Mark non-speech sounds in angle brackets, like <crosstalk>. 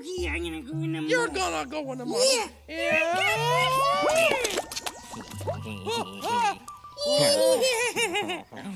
Okay, I'm gonna go in the You're mud. gonna go in the mud. Yeah. Yeah. <laughs> Yeah. <laughs>